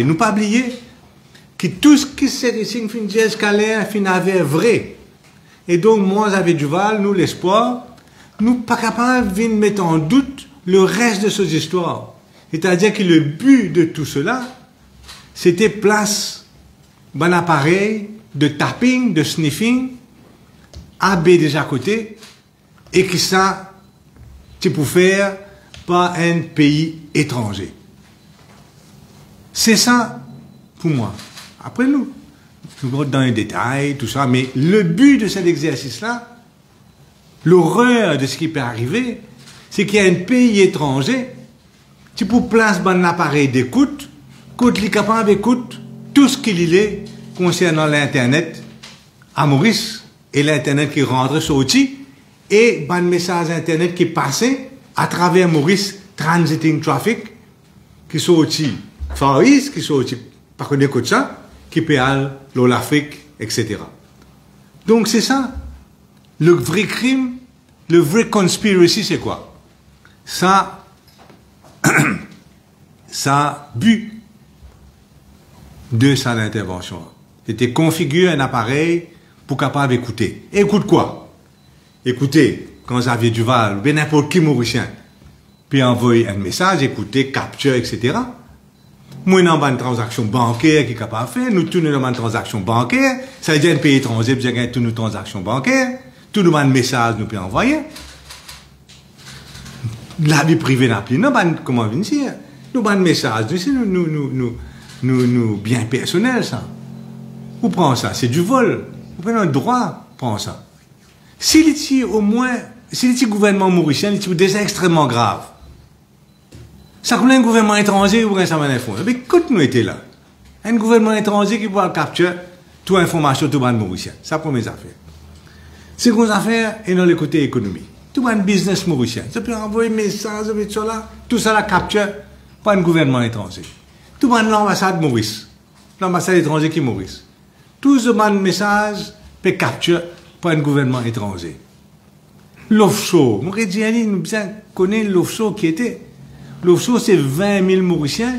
Et nous pas oublier que tout ce qui s'est ici, fin escalaire, fin avait vrai. Et donc, moi, avec Duval, nous, l'espoir, nous pas capables de mettre en doute le reste de ces histoires. C'est-à-dire que le but de tout cela, c'était place un appareil de tapping, de sniffing, AB déjà à côté, et que ça, c'est pour faire par un pays étranger. C'est ça pour moi. Après nous, nous rentrons dans les détails, tout ça, mais le but de cet exercice-là, l'horreur de ce qui peut arriver, c'est qu'il y a un pays étranger qui pour place un appareil d'écoute, côte les capable d'écoute tout ce qu'il est concernant l'Internet à Maurice et l'Internet qui rentre sorti et un message Internet qui passait à travers Maurice Transiting Traffic qui sorti Far East, qui sorti par contre de ça, qui aller l'Afrique, etc. Donc c'est ça. Le vrai crime, le vrai conspiracy, c'est quoi? Ça, ça but de sa intervention. C'était configurer un appareil pour capable d'écouter. Écoute quoi? Écoutez, quand Xavier Duval, n'importe qui mauricien, puis envoyer un message, écouter, capture, etc. Dans une transaction bancaire qui est capable de faire, nous tournons dans une transaction bancaire, ça veut dire un pays étranger, puis toutes nos transactions bancaires, tout le monde message nous peut envoyer. La vie privée n'a plus, non, comment venir ici, nous avons un message, nous, nous, nous, nous, nous, nous, bien personnel, ça. Vous prenez ça, c'est du vol. Vous prenez un droit, prends ça. S'il est au moins, s'il est gouvernement mauricien, il est déjà extrêmement grave. Ça comme un gouvernement étranger ou un ça info? Mais nous était là. Un gouvernement étranger qui peut capturer toute information tout le monde mauricien. Ça, première affaire. Seconde affaire est dans le côté économique. Tout le business mauricien. Ça peut envoyer message, tout ça. Tout ça la capture par un gouvernement étranger. Tout le monde l'ambassade Maurice. L'ambassade étrangère qui est Maurice. Tout ce monde message peut capturer par un gouvernement étranger. L'offshore. Moi, je dis, nous connaître l'offshore qui était. L'offshore, c'est 20 000 Mauriciens.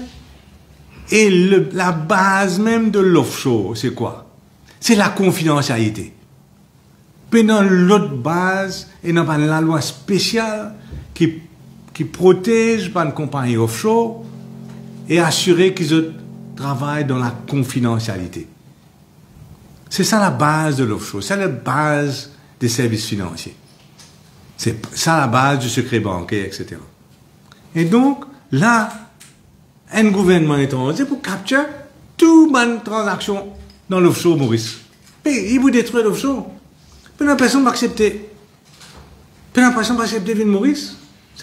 Et la base même de l'offshore, c'est quoi? C'est la confidentialité. Puis dans l'autre base, et dans la loi spéciale qui, qui protège une compagnie offshore et assurer qu'ils travaillent dans la confidentialité. C'est ça la base de l'offshore, c'est la base des services financiers. C'est ça la base du secret bancaire, etc. Et donc, là, un gouvernement étranger pour capturer toute bonne transaction dans l'offshore Maurice. Mais il vous détruit l'offshore. Puis la personne va accepter. Puis la personne accepter Maurice.